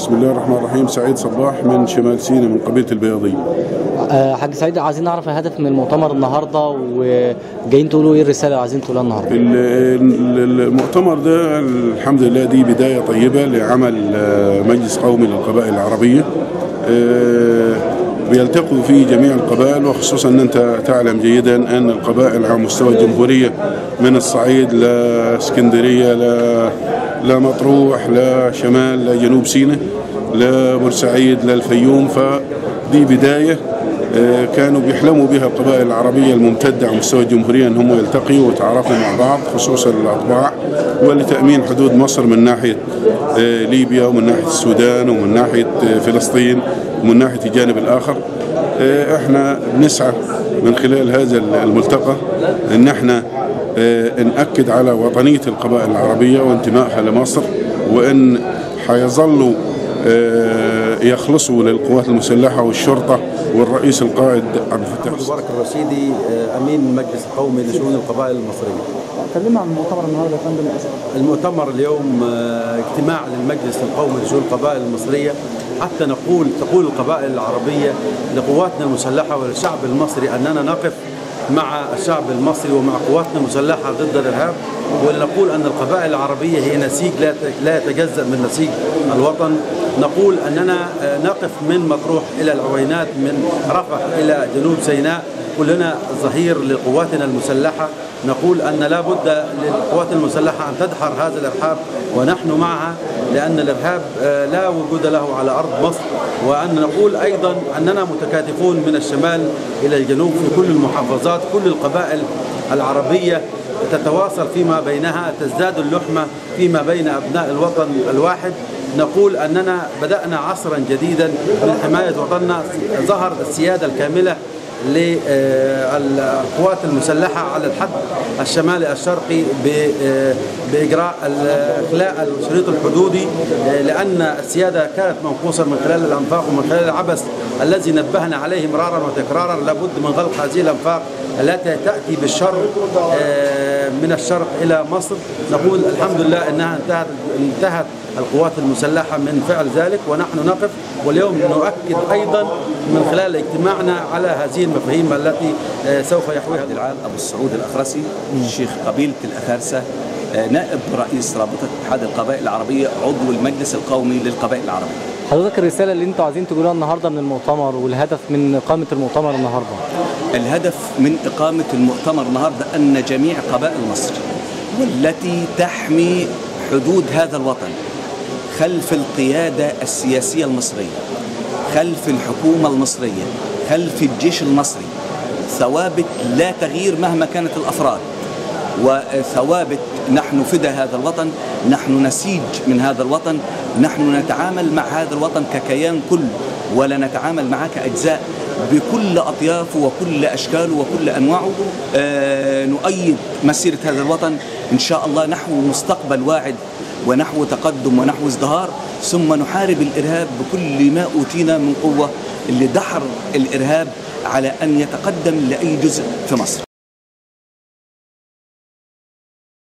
بسم الله الرحمن الرحيم. سعيد صباح من شمال سيناء من قبيلة البياضية آه، حاج سعيد عايزين نعرف الهدف من المؤتمر النهارده وجايين تقولوا إيه الرسالة اللي عايزين تقولها النهارده؟ ال- ال- المؤتمر ده الحمد لله دي بداية طيبة لعمل آه، مجلس قومي للقبائل العربية. آه، بيلتقوا فيه جميع القبائل وخصوصا إن أنت تعلم جيدا أن القبائل على مستوى الجمهورية من الصعيد لاسكندرية لا لا مطروح لا شمال لا جنوب سيناء لا بورسعيد لا الفيوم. فدي بداية آه، كانوا بيحلموا بها القبائل العربية الممتدة على مستوى الجمهورية أن هم يلتقيوا ويتعارفوا مع بعض خصوصا الأطباع ولتأمين حدود مصر من ناحية آه، ليبيا ومن ناحية السودان ومن ناحية آه، فلسطين ومن ناحية الجانب الآخر. إحنا بنسعى من خلال هذا الملتقى إن إحنا نأكد على وطنية القبائل العربية وانتمائها لمصر وإن حيظلوا آه، يخلصوا للقوات المسلحة والشرطة والرئيس القائد عبد الفتاح السيسي. مبارك الرشيدي آه، أمين المجلس القومي لشؤون القبائل المصرية. كلمنا عن المؤتمر النهارده يا فندم المؤتمر اليوم آه، اجتماع للمجلس القومي لشؤون القبائل المصرية حتى نقول تقول القبائل العربية لقواتنا المسلحة وللشعب المصري أننا نقف مع الشعب المصري ومع قواتنا المسلحة ضد الإرهاب ولنقول أن القبائل العربية هي نسيج لا يتجزأ من نسيج الوطن نقول أننا آه، نقف من مطروح إلى العوينات من رفح إلى جنوب سيناء كلنا ظهير لقواتنا المسلحة نقول أن لا بد للقوات المسلحة أن تدحر هذا الإرهاب ونحن معها لأن الإرهاب آه، لا وجود له على أرض مصر وأن نقول أيضا أننا متكاتفون من الشمال إلى الجنوب في كل المحافظات كل القبائل العربية تتواصل فيما بينها تزداد اللحمة فيما بين أبناء الوطن الواحد. نقول أننا بدأنا عصرا جديدا من حماية وطننا ظهر السيادة الكاملة للقوات المسلحة على الحد الشمالي الشرقي ب- بإجراء إخلاء الشريط الحدودي لأن السيادة كانت منقوصة من خلال الأنفاق ومن خلال العبث الذي نبهنا عليه مرارا وتكرارا. لابد من غلق هذه الأنفاق التي تأتي بالشر من الشرق إلى مصر. نقول الحمد لله أنها انتهت انتهت القوات المسلحة من فعل ذلك ونحن نقف. واليوم نؤكد أيضا من خلال اجتماعنا على هذه المفاهيم التي آه، سوف يحويها العال أبو السعود الأخرسي شيخ قبيلة الأخرسة. آه، نائب رئيس رابطة اتحاد القبائل العربية عضو المجلس القومي للقبائل العربية. حضرتك الرسالة اللي أنتوا عايزين تقولوها النهارده من المؤتمر والهدف من إقامة المؤتمر النهارده الهدف من إقامة المؤتمر النهارده أن جميع قبائل مصر والتي تحمي حدود هذا الوطن خلف القيادة السياسية المصرية خلف الحكومة المصرية خلف الجيش المصري ثوابت لا تغيير مهما كانت الأفراد وثوابت نحن فدى هذا الوطن نحن نسيج من هذا الوطن نحن نتعامل مع هذا الوطن ككيان كل ولا نتعامل معه كأجزاء بكل أطيافه وكل أشكاله وكل أنواعه. آه نؤيد مسيرة هذا الوطن. إن شاء الله نحو مستقبل واعد ونحو تقدم ونحو ازدهار. ثم نحارب الإرهاب بكل ما أوتينا من قوة اللي دحر الإرهاب على أن يتقدم لأي جزء في مصر.